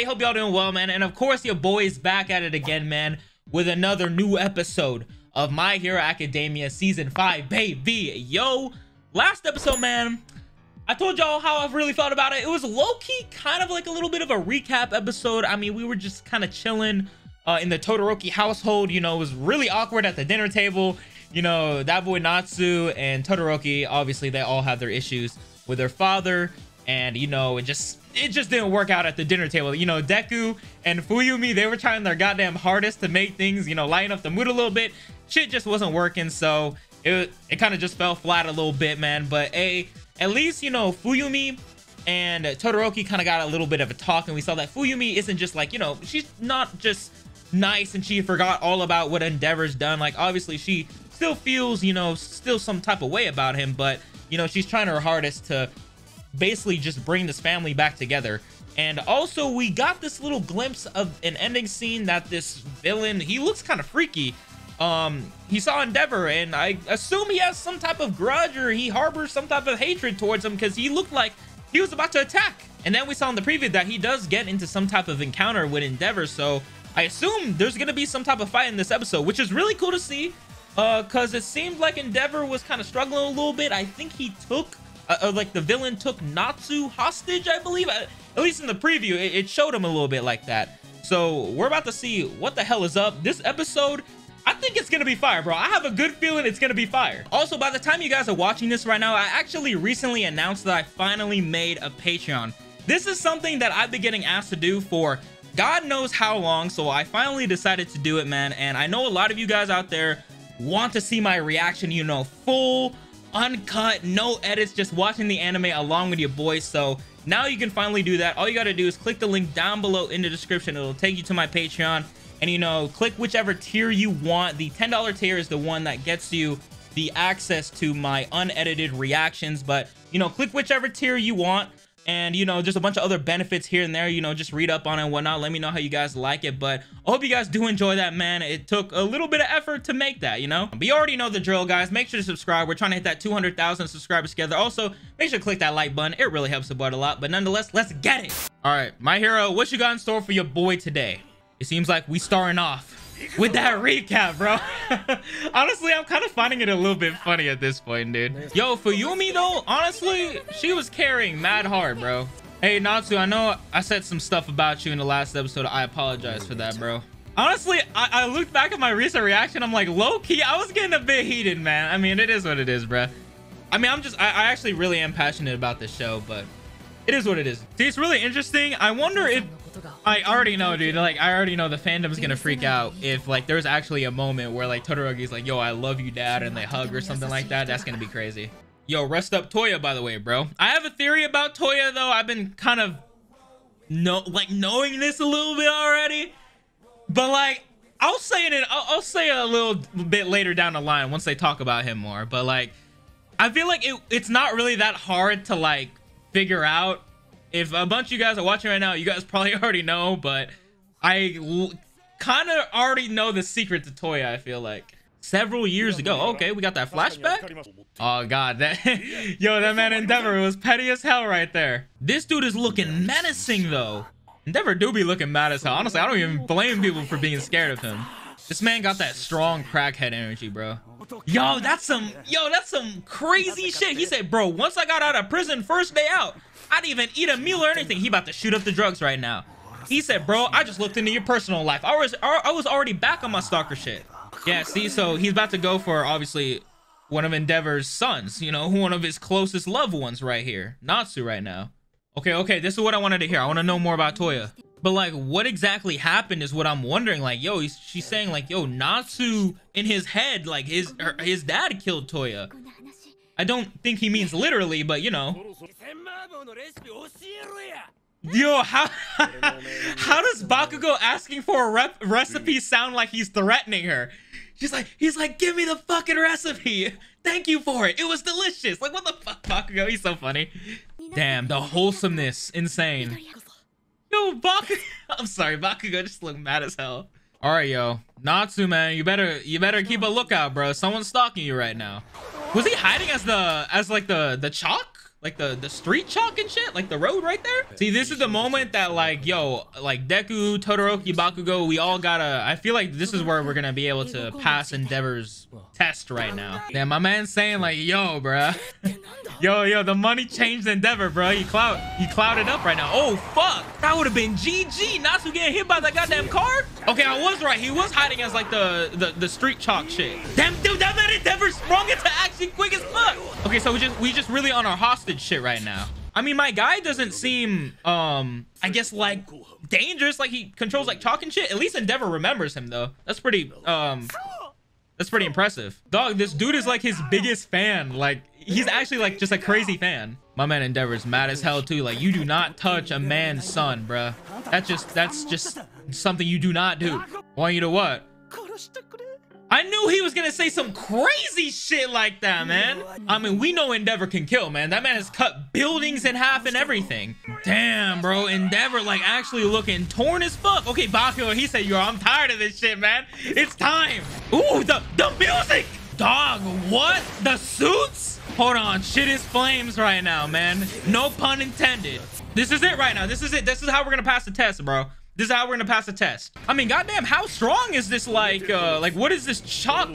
everybody? Hope y'all doing well, man. And of course, your boy's back at it again, man, with another new episode of My Hero Academia Season 5, baby. Yo, last episode, man, I told y'all how I've really thought about it. It was low-key kind of like a little bit of a recap episode. I mean, we were just kind of chilling uh, in the Todoroki household. You know, it was really awkward at the dinner table. You know, that boy Natsu and Todoroki, obviously, they all have their issues with their father. And, you know, it just it just didn't work out at the dinner table. You know, Deku and Fuyumi, they were trying their goddamn hardest to make things, you know, lighten up the mood a little bit. Shit just wasn't working, so it, it kind of just fell flat a little bit, man. But a at least, you know, Fuyumi and Todoroki kind of got a little bit of a talk, and we saw that Fuyumi isn't just like, you know, she's not just nice and she forgot all about what Endeavor's done. Like, obviously, she still feels, you know, still some type of way about him, but, you know, she's trying her hardest to basically just bring this family back together. And also, we got this little glimpse of an ending scene that this villain, he looks kind of freaky. Um, he saw Endeavor, and I assume he has some type of grudge or he harbors some type of hatred towards him because he looked like he was about to attack. And then we saw in the preview that he does get into some type of encounter with Endeavor, so I assume there's gonna be some type of fight in this episode, which is really cool to see. Uh, cause it seemed like Endeavor was kind of struggling a little bit. I think he took uh, uh, like the villain took Natsu hostage, I believe. At least in the preview, it, it showed him a little bit like that. So we're about to see what the hell is up. This episode, I think it's gonna be fire, bro. I have a good feeling it's gonna be fire. Also, by the time you guys are watching this right now, I actually recently announced that I finally made a Patreon. This is something that I've been getting asked to do for God knows how long, so I finally decided to do it, man. And I know a lot of you guys out there want to see my reaction, you know, full uncut, no edits, just watching the anime along with your boys. So now you can finally do that. All you got to do is click the link down below in the description. It'll take you to my Patreon. And, you know, click whichever tier you want. The $10 tier is the one that gets you the access to my unedited reactions. But, you know, click whichever tier you want and you know just a bunch of other benefits here and there you know just read up on it and whatnot. Let me know how you guys like it. But i hope you guys do enjoy that man. It took a little bit of effort to make that you know? But you already know the drill guys. Make sure to subscribe. We're trying to hit that 200,000 subscribers together. Also make sure to click that like button. It really helps the board a lot. But nonetheless let's get it. All right my hero what you got in store for your boy today? It seems like we starting off with that recap, bro. honestly, I'm kind of finding it a little bit funny at this point, dude. Yo, Fuyumi though, honestly, she was carrying mad hard, bro. Hey, Natsu, I know I said some stuff about you in the last episode. I apologize for that, bro. Honestly, I, I looked back at my recent reaction. I'm like, low-key, I was getting a bit heated, man. I mean, it is what it is, bro. I mean, I'm just, I, I actually really am passionate about this show, but it is what it is. See, it's really interesting. I wonder if I already know, dude. Like, I already know the fandom's gonna freak out if, like, there's actually a moment where, like, Todoroki's like, yo, I love you, dad, and they hug or something like that. That's gonna be crazy. Yo, rest up Toya, by the way, bro. I have a theory about Toya, though. I've been kind of, no, like, knowing this a little bit already. But, like, I'll say it, in, I'll, I'll say it a little bit later down the line once they talk about him more. But, like, I feel like it, it's not really that hard to, like, figure out if a bunch of you guys are watching right now, you guys probably already know, but I kind of already know the secret to Toya, I feel like. Several years ago. Okay, we got that flashback. Oh, God. That, yo, that man Endeavor was petty as hell right there. This dude is looking menacing, though. Endeavor do be looking mad as hell. Honestly, I don't even blame people for being scared of him. This man got that strong crackhead energy, bro. Yo, that's some, yo, that's some crazy shit. He said, bro, once I got out of prison, first day out, I didn't even eat a meal or anything. He about to shoot up the drugs right now. He said, bro, I just looked into your personal life. I was I was already back on my stalker shit. Yeah, see, so he's about to go for, obviously, one of Endeavor's sons. You know, one of his closest loved ones right here. Natsu right now. Okay, okay, this is what I wanted to hear. I want to know more about Toya. But, like, what exactly happened is what I'm wondering. Like, yo, she's saying, like, yo, Natsu, in his head, like, his, her, his dad killed Toya. I don't think he means literally, but, you know. Yo, how how does Bakugo asking for a rep recipe sound like he's threatening her? She's like, he's like, give me the fucking recipe. Thank you for it. It was delicious. Like, what the fuck, Bakugo? He's so funny. Damn, the wholesomeness, insane. Yo. I'm sorry, Bakugo just looked mad as hell. All right, yo, Natsu, man, you better you better keep a lookout, bro. Someone's stalking you right now. Was he hiding as the as like the the chalk? Like the the street chalk and shit, like the road right there. See, this is the moment that like, yo, like Deku, Todoroki, Bakugo, we all gotta. I feel like this is where we're gonna be able to pass Endeavor's test right now. Yeah, my man's saying like, yo, bruh. yo, yo, the money changed Endeavor, bro. You cloud, you clouded up right now. Oh fuck, that would have been GG. Natsu getting hit by that goddamn car. Okay, I was right. He was hiding as like the the, the street chalk shit. Damn, dude, that man Endeavor sprung into action quick as fuck. Okay, so we just we just really on our hostage shit right now. I mean, my guy doesn't seem, um, I guess like dangerous. Like he controls like chalk and shit. At least Endeavor remembers him though. That's pretty, um, that's pretty impressive. Dog, this dude is like his biggest fan. Like he's actually like just a crazy fan. My man Endeavor's mad as hell too. Like you do not touch a man's son, bruh. That's just, that's just something you do not do. Want you to what? I knew he was gonna say some crazy shit like that, man. I mean, we know Endeavor can kill, man. That man has cut buildings in half and everything. Damn, bro. Endeavor, like, actually looking torn as fuck. Okay, Bakugo, he said, yo, I'm tired of this shit, man. It's time. Ooh, the, the music. Dog, what? The suits? Hold on, shit is flames right now, man. No pun intended. This is it right now. This is it. This is how we're gonna pass the test, bro. This is how we're gonna pass the test. I mean, goddamn, how strong is this, like, uh, like, what is this chop,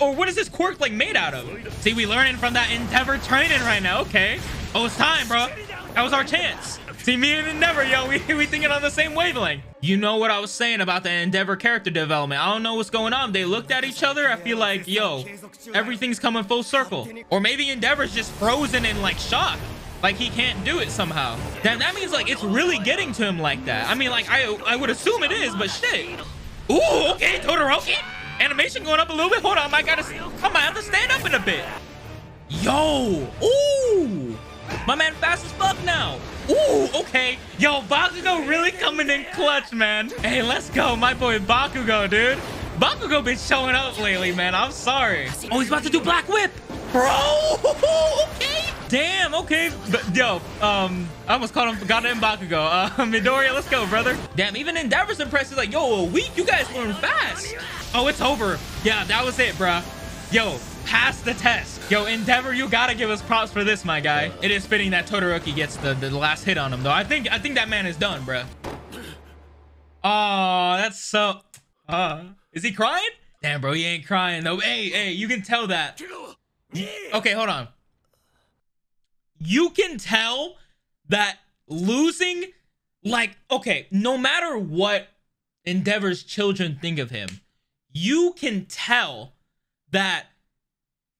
or what is this quirk, like, made out of? See, we learning from that Endeavor training right now, okay. Oh, it's time, bro. That was our chance. See, me and Endeavor, yo, we, we thinking on the same wavelength. You know what I was saying about the Endeavor character development. I don't know what's going on. They looked at each other. I feel like, yo, everything's coming full circle. Or maybe Endeavor's just frozen in, like, shock. Like he can't do it somehow. Damn, that means like it's really getting to him like that. I mean, like I I would assume it is, but shit. Ooh, okay, Todoroki. Animation going up a little bit. Hold on, I gotta, Come, I have to stand up in a bit. Yo, ooh, my man fast as fuck now. Ooh, okay. Yo, Bakugo really coming in clutch, man. Hey, let's go, my boy Bakugo, dude. Bakugo been showing up lately, man. I'm sorry. Oh, he's about to do Black Whip. Bro, okay. Damn, okay. But, yo, um, I almost called him goddamn Bakugo. Uh, Midoriya, let's go, brother. Damn, even Endeavor's impressed. He's like, yo, a week, you guys learn fast. Oh, it's over. Yeah, that was it, bruh. Yo, pass the test. Yo, Endeavor, you gotta give us props for this, my guy. It is fitting that Todoroki gets the, the last hit on him, though. I think I think that man is done, bruh. Oh, that's so... Uh, is he crying? Damn, bro, he ain't crying, though. Hey, hey, you can tell that. Okay, hold on you can tell that losing, like, okay, no matter what Endeavor's children think of him, you can tell that,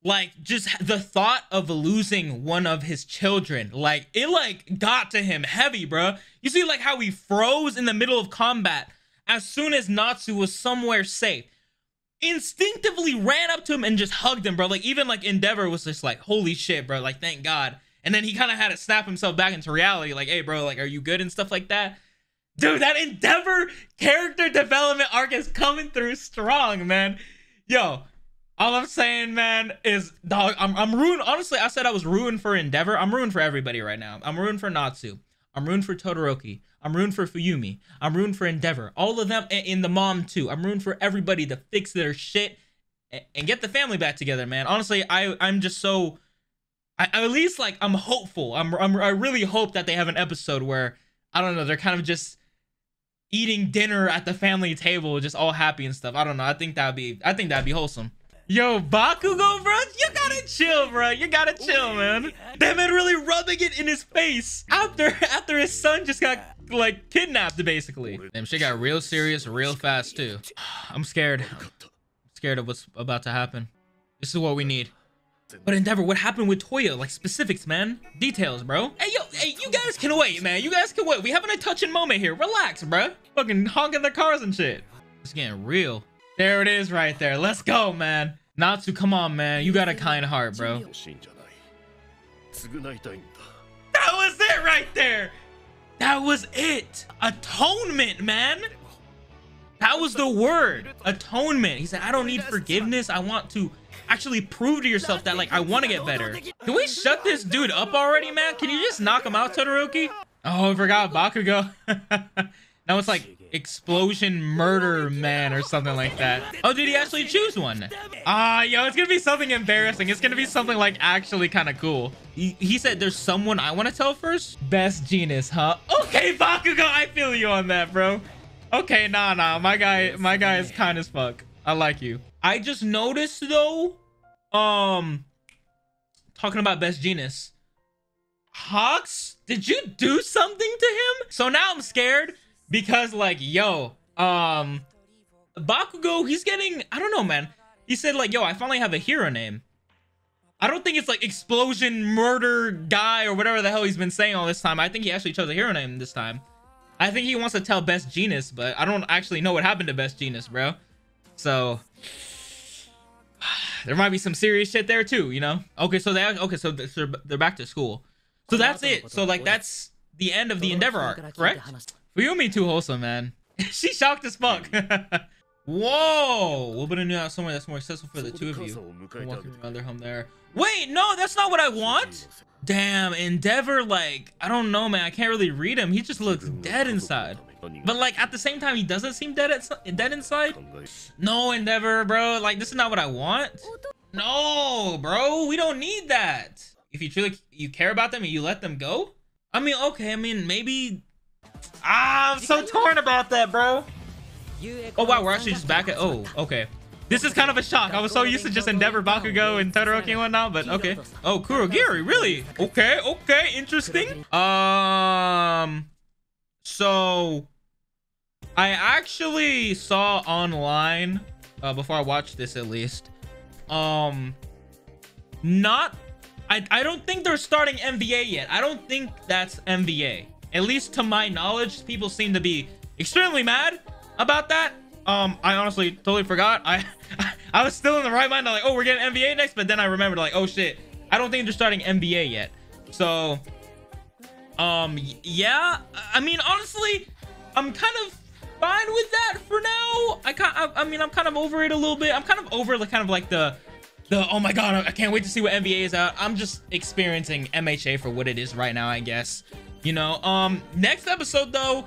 like, just the thought of losing one of his children, like, it, like, got to him heavy, bro. You see, like, how he froze in the middle of combat as soon as Natsu was somewhere safe instinctively ran up to him and just hugged him, bro. Like even like Endeavor was just like, holy shit, bro. Like thank God. And then he kind of had to snap himself back into reality, like, hey, bro, like, are you good and stuff like that? Dude, that Endeavor character development arc is coming through strong, man. Yo, all I'm saying, man, is dog. I'm I'm ruined. Honestly, I said I was ruined for Endeavor. I'm ruined for everybody right now. I'm ruined for Natsu. I'm ruined for Todoroki. I'm ruined for Fuyumi. I'm ruined for Endeavor. All of them in the mom too. I'm ruined for everybody to fix their shit and get the family back together, man. Honestly, I I'm just so I, at least like I'm hopeful. I'm, I'm I really hope that they have an episode where I don't know they're kind of just eating dinner at the family table, just all happy and stuff. I don't know. I think that'd be I think that'd be wholesome. Yo, Bakugo, bro, you gotta chill, bro. You gotta chill, man. That man really rubbing it in his face after after his son just got like kidnapped, basically. Damn, shit got real serious real fast too. I'm scared. I'm scared of what's about to happen. This is what we need. But Endeavor, what happened with Toya? Like specifics, man. Details, bro. Hey, yo, hey, you guys can wait, man. You guys can wait. We having a touching moment here. Relax, bro. Fucking honking their cars and shit. It's getting real. There it is right there. Let's go, man. Natsu, come on, man. You got a kind heart, bro. That was it right there. That was it. Atonement, man. That was the word. Atonement. He said, I don't need forgiveness. I want to actually prove to yourself that, like, I want to get better. Can we shut this dude up already, man? Can you just knock him out, Todoroki? Oh, I forgot Bakugo. now it's like, explosion murder man or something like that. Oh, did he actually choose one? Ah, uh, yo, it's gonna be something embarrassing. It's gonna be something like actually kind of cool. He, he said there's someone I want to tell first. Best Jeanist, huh? Okay, Bakugo, I feel you on that, bro. Okay, nah, nah. My guy, my guy is kind as fuck. I like you. I just noticed though, um, talking about Best Jeanist. Hawks, did you do something to him? So now I'm scared because like, yo, um, Bakugo, he's getting, I don't know, man. He said like, yo, I finally have a hero name. I don't think it's like explosion murder guy or whatever the hell he's been saying all this time. I think he actually chose a hero name this time. I think he wants to tell Best Jeanist, but I don't actually know what happened to Best Jeanist, bro. So there might be some serious shit there too, you know? Okay, so they okay, so they're back to school. So that's it. So like that's the end of the Endeavor arc, correct? Fuyumi too wholesome, man. She's shocked as fuck. Whoa! We'll put a new out somewhere that's more accessible for the two of you. Walking around their home there. Wait, no, that's not what I want. Damn, Endeavor, like, I don't know, man. I can't really read him. He just looks dead inside. But like at the same time, he doesn't seem dead at dead inside. No, Endeavor, bro. Like this is not what I want. No, bro. We don't need that. If you truly you care about them and you let them go. I mean, okay. I mean, maybe. Ah, I'm so torn about that, bro. Oh wow, we're actually just back at. Oh, okay. This is kind of a shock. I was so used to just Endeavor, Bakugo, and Todoroki and whatnot, but okay. Oh, Kurogiri, really? Okay, okay, interesting. Um, so I actually saw online uh, before I watched this at least. Um, not. I I don't think they're starting MVA yet. I don't think that's MVA. At least to my knowledge, people seem to be extremely mad about that. Um, I honestly totally forgot. I I was still in the right mind. I'm like, oh, we're getting MVA next, but then I remembered like, oh shit, I don't think they're starting MVA yet. So, um, yeah. I mean, honestly, I'm kind of fine with that for now. I kind, I, I mean, I'm kind of over it a little bit. I'm kind of over the kind of like the, the oh my god, I can't wait to see what MVA is out. I'm just experiencing MHA for what it is right now, I guess. You know, um, next episode though,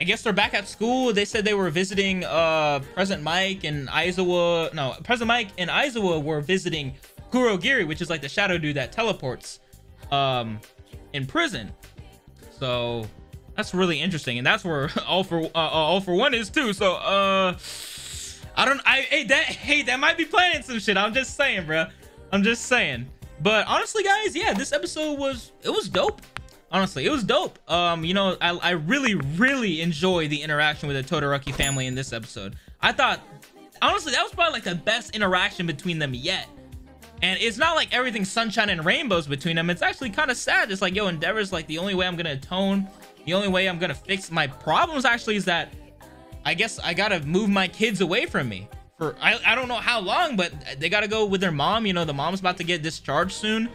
I guess they're back at school. They said they were visiting uh Present Mic and Aizawa. No, Present Mic and Aizawa were visiting Kurogiri, which is like the shadow dude that teleports um in prison. So that's really interesting, and that's where all for uh, uh, all for one is too. So uh, I don't. I hey that hey that might be planning some shit. I'm just saying, bro. I'm just saying. But honestly, guys, yeah, this episode was it was dope. Honestly, it was dope. Um, you know, I I really really enjoy the interaction with the Todoroki family in this episode. I thought honestly that was probably like the best interaction between them yet. And it's not like everything's sunshine and rainbows between them. It's actually kind of sad. It's like, yo, Endeavor's like the only way I'm gonna atone the only way I'm gonna fix my problems actually is that I guess I gotta move my kids away from me for I, I don't know how long, but they gotta go with their mom. You know, the mom's about to get discharged soon.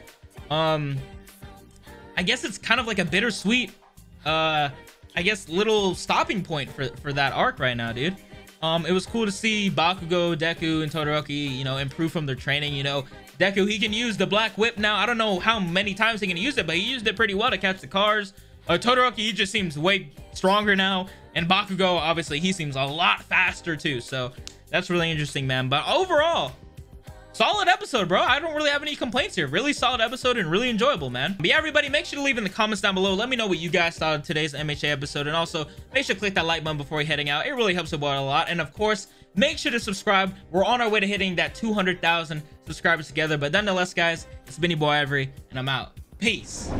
Um, I guess it's kind of like a bittersweet, uh, I guess little stopping point for for that arc right now, dude. Um, it was cool to see Bakugo, Deku, and Todoroki, you know, improve from their training. You know, Deku, he can use the Black Whip now. I don't know how many times he can use it, but he used it pretty well to catch the cars. Uh, Todoroki, he just seems way stronger now. And Bakugo, obviously, he seems a lot faster too. So that's really interesting, man. But overall, solid episode, bro. I don't really have any complaints here. Really solid episode and really enjoyable, man. But yeah, everybody, make sure to leave in the comments down below. Let me know what you guys thought of today's MHA episode. And also, make sure to click that like button before heading out. It really helps the out a lot. And of course, make sure to subscribe. We're on our way to hitting that 200,000 subscribers together. But nonetheless, guys, it's Benny Boy Ivory, and I'm out. Peace.